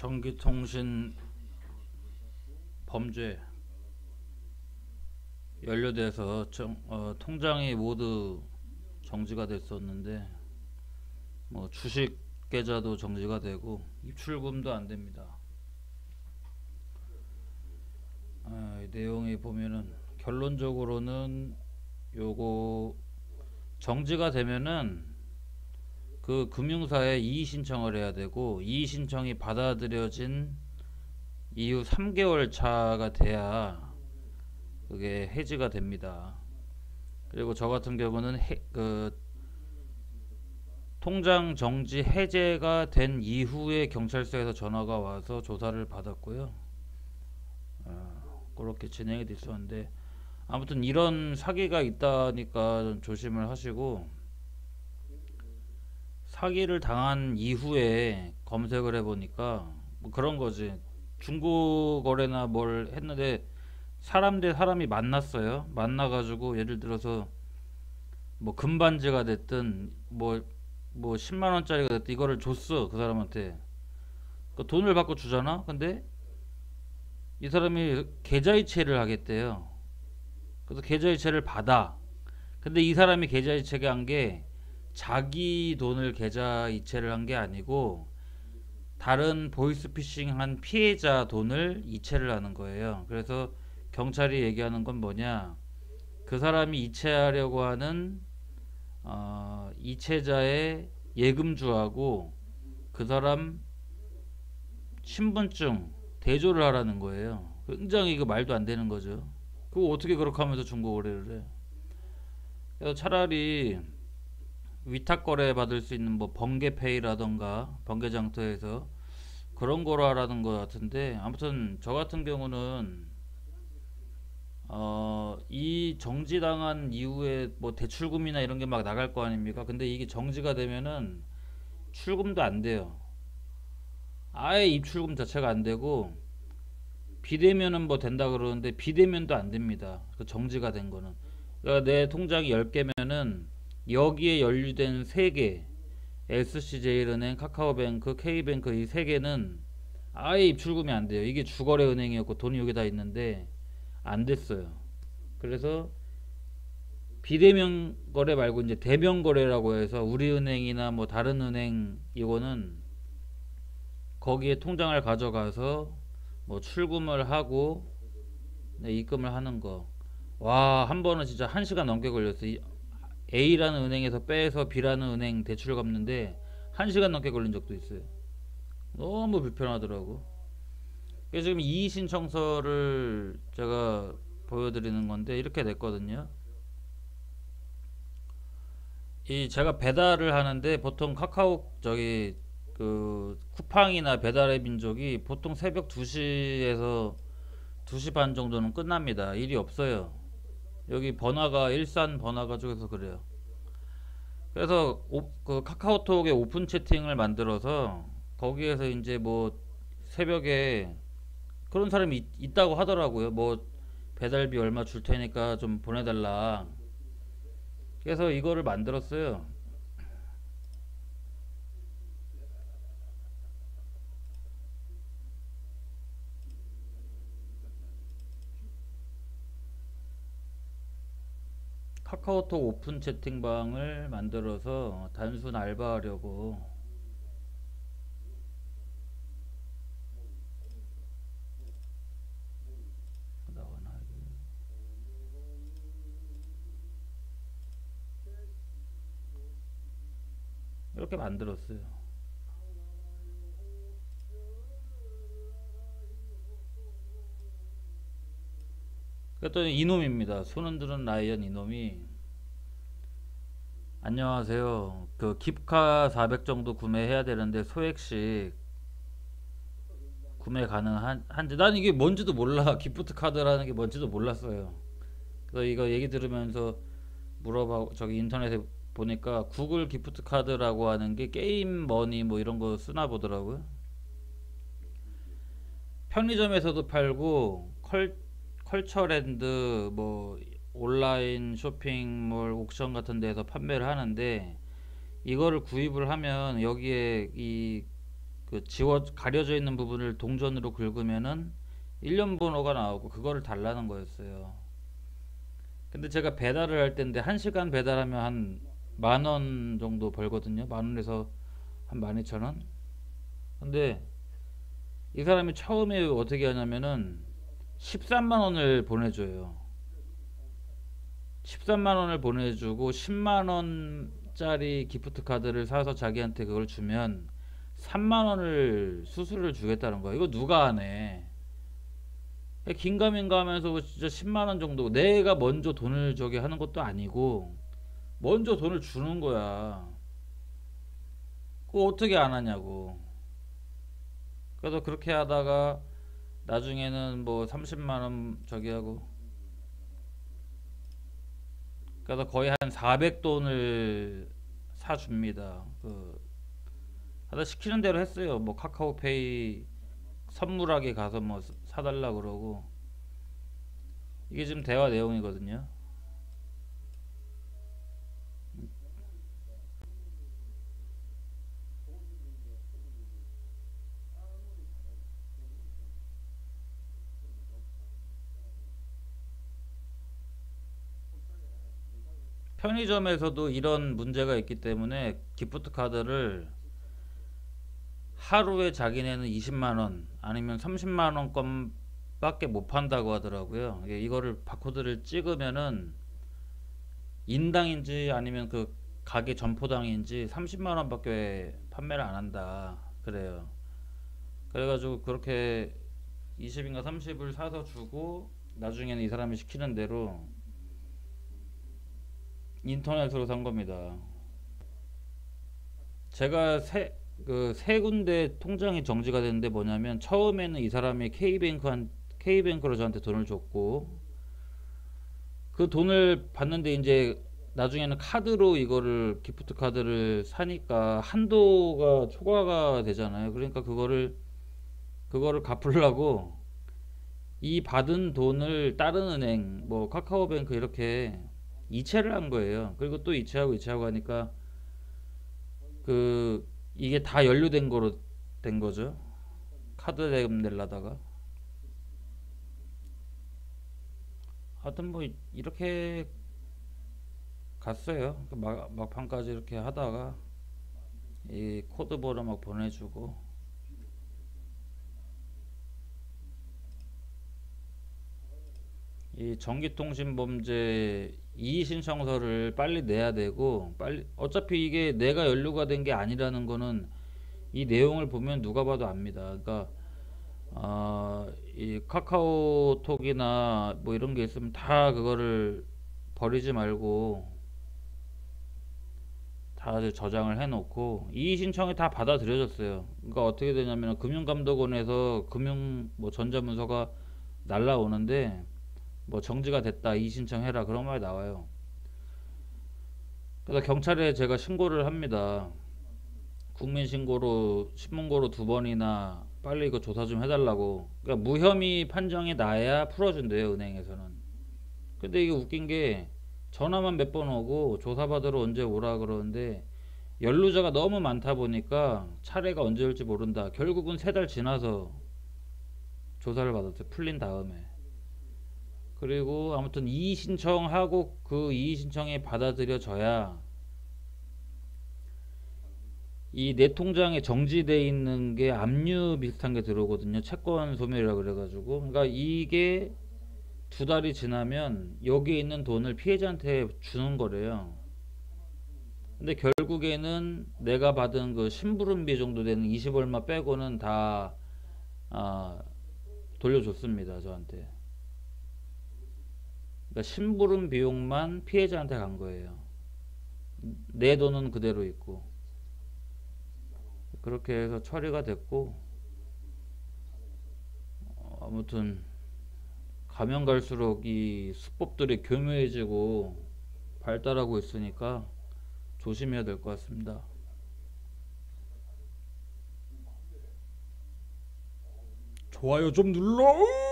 전기통신 범죄 연루돼서 정, 어, 통장이 모두 정지가 됐었는데 뭐 주식 계좌도 정지가 되고 입출금도 안 됩니다. 아, 내용이 보면은 결론적으로는 요거 정지가 되면은 그 금융사에 이의 신청을 해야 되고 이의 신청이 받아들여진 이후 3개월 차가 돼야 그게 해지가 됩니다. 그리고 저 같은 경우는 해, 그 통장 정지 해제가 된 이후에 경찰서에서 전화가 와서 조사를 받았고요. 어, 그렇게 진행이 됐었는데 아무튼 이런 사기가 있다니까 조심을 하시고 사기를 당한 이후에 검색을 해보니까 뭐 그런 거지. 중고 거래나 뭘 했는데 사람 대 사람이 만났어요. 만나가지고 예를 들어서 뭐 금반지가 됐든 뭐뭐 뭐 10만 원짜리가 됐든 이거를 줬어 그 사람한테. 그 돈을 받고 주잖아? 근데 이 사람이 계좌이체를 하겠대요. 그래서 계좌이체를 받아. 근데 이 사람이 계좌이체가 한게 자기 돈을 계좌 이체를 한 게 아니고 다른 보이스피싱 한 피해자 돈을 이체를 하는 거예요. 그래서 경찰이 얘기하는 건 뭐냐? 그 사람이 이체하려고 하는 어, 이체자의 예금주하고 그 사람 신분증 대조를 하라는 거예요. 굉장히 이거 말도 안 되는 거죠. 그거 어떻게 그렇게 하면서 중고 거래를 해? 그래서 차라리 위탁 거래 받을 수 있는 뭐 번개페이라던가 번개장터에서 그런 거로 하라는 것 같은데 아무튼 저 같은 경우는 어, 이 정지당한 이후에 뭐 대출금이나 이런 게 막 나갈 거 아닙니까? 근데 이게 정지가 되면은 출금도 안 돼요. 아예 입출금 자체가 안 되고 비대면은 뭐 된다 그러는데 비대면도 안 됩니다. 그 정지가 된 거는. 그러니까 내 통장이 10개면은 여기에 연루된 3개 SC제일은행, 카카오뱅크, K뱅크 이세 개는 아예 입출금이 안 돼요. 이게 주거래 은행이었고 돈이 여기 다 있는데 안 됐어요. 그래서 비대면 거래 말고 이제 대면 거래라고 해서 우리은행이나 뭐 다른 은행 이거는 거기에 통장을 가져가서 뭐 출금을 하고 네, 입금을 하는 거. 와, 한 번은 진짜 한 시간 넘게 걸렸어요. A라는 은행에서 빼서 B라는 은행 대출을 갚는데 1시간 넘게 걸린 적도 있어요. 너무 불편하더라고. 그래서 지금 이의 신청서를 제가 보여드리는 건데 이렇게 됐거든요. 이 제가 배달을 하는데 보통 카카오 저기 그 쿠팡이나 배달의 민족이 보통 새벽 2시에서 2시 반 정도는 끝납니다. 일이 없어요. 여기 번화가 일산 번화가 쪽에서 그래요. 그래서 오, 그 카카오톡에 오픈 채팅을 만들어서 거기에서 이제 뭐 새벽에 그런 사람이 있, 있다고 하더라고요. 뭐 배달비 얼마 줄 테니까 좀 보내달라. 그래서 이거를 만들었어요. 카카오톡 오픈 채팅방을 만들어서 단순 알바하려고 이렇게 만들었어요. 그랬더니 이놈입니다. 손흔드는 라이언 이놈이 안녕하세요. 그 깁카 400 정도 구매해야 되는데 소액씩 구매 가능한지 난 이게 뭔지도 몰라. 기프트 카드라는 게 뭔지도 몰랐어요. 그래서 이거 얘기 들으면서 물어봐 저기 인터넷에 보니까 구글 기프트 카드라고 하는 게 게임 머니 뭐 이런 거 쓰나 보더라고요. 편의점에서도 팔고 컬 컬처랜드 뭐 온라인 쇼핑몰 옥션 같은 데서 판매를 하는데 이거를 구입을 하면 여기에 이 그 지워 가려져 있는 부분을 동전으로 긁으면은 일련 번호가 나오고 그거를 달라는 거였어요. 근데 제가 배달을 할 때인데 한 시간 배달하면 한 만 원 정도 벌거든요. 만 원에서 한만 이천 원. 근데 이 사람이 처음에 어떻게 하냐면은 13만 원을 보내줘요. 13만 원을 보내주고 10만 원짜리 기프트 카드를 사서 자기한테 그걸 주면 3만 원을 수수료를 주겠다는 거야. 이거 누가 하네? 긴가민가 하면서 진짜 10만 원 정도 내가 먼저 돈을 저기 하는 것도 아니고 먼저 돈을 주는 거야. 그거 어떻게 안 하냐고. 그래서 그렇게 하다가 나중에는 뭐 30만 원 저기 하고 그래서 거의 한 400돈을 사줍니다. 그 하다 시키는 대로 했어요. 뭐 카카오페이 선물하게 가서 뭐 사달라 그러고 이게 지금 대화 내용이거든요. 편의점에서도 이런 문제가 있기 때문에 기프트 카드를 하루에 자기네는 20만 원 아니면 30만 원 건밖에 못 판다고 하더라고요. 이게 이거를 바코드를 찍으면은 인당인지 아니면 그 가게 점포당인지 30만 원밖에 판매를 안 한다. 그래요. 그래가지고 그렇게 20인가 30을 사서 주고 나중에는 이 사람이 시키는 대로 인터넷으로 산 겁니다. 제가 세, 그 세 군데 통장이 정지가 됐는데 뭐냐면 처음에는 이 사람이 K뱅크한 K뱅크로 저한테 돈을 줬고 그 돈을 받는데 이제 나중에는 카드로 이거를 기프트 카드를 사니까 한도가 초과가 되잖아요. 그러니까 그거를 그거를 갚으려고 이 받은 돈을 다른 은행 뭐 카카오뱅크 이렇게 이체를 한 거예요. 그리고 또 이체하고 이체하고 하니까 그 이게 다 연루된 거로 된 거죠. 카드 대금 낼라다가 하여튼 뭐 이렇게 갔어요. 그 막, 막판까지 이렇게 하다가 이 코드 번호 막 보내주고 이 전기통신 범죄 이의 신청서를 빨리 내야 되고 빨리 어차피 이게 내가 연루가 된 게 아니라는 거는 이 내용을 보면 누가 봐도 압니다. 그러니까 어, 이 카카오톡이나 뭐 이런 게 있으면 다 그거를 버리지 말고 다 저장을 해놓고 이의 신청이 다 받아들여졌어요. 그러니까 어떻게 되냐면 금융감독원에서 금융 뭐 전자문서가 날라오는데 뭐 정지가 됐다 이 신청해라 그런 말 나와요. 그래서 경찰에 제가 신고를 합니다. 국민신고로 신문고로 두 번이나 빨리 이거 조사 좀 해달라고. 그러니까 무혐의 판정이 나야 풀어준대요 은행에서는. 근데 이게 웃긴 게 전화만 몇 번 오고 조사받으러 언제 오라 그러는데 연루자가 너무 많다 보니까 차례가 언제 올지 모른다. 결국은 세 달 지나서 조사를 받았어요 풀린 다음에 그리고 아무튼 이의 신청하고 그 이의 신청이 받아들여져야 이 내 통장에 정지돼 있는 게 압류 비슷한 게 들어오거든요. 채권 소멸이라 그래가지고 그러니까 이게 두 달이 지나면 여기에 있는 돈을 피해자한테 주는 거래요. 근데 결국에는 내가 받은 그 심부름비 정도 되는 20 얼마 빼고는 다 아, 돌려줬습니다 저한테. 그러니까 심부름 비용만 피해자한테 간 거예요. 내 돈은 그대로 있고 그렇게 해서 처리가 됐고 어, 아무튼 가면 갈수록 이 수법들이 교묘해지고 발달하고 있으니까 조심해야 될 것 같습니다. 좋아요 좀 눌러.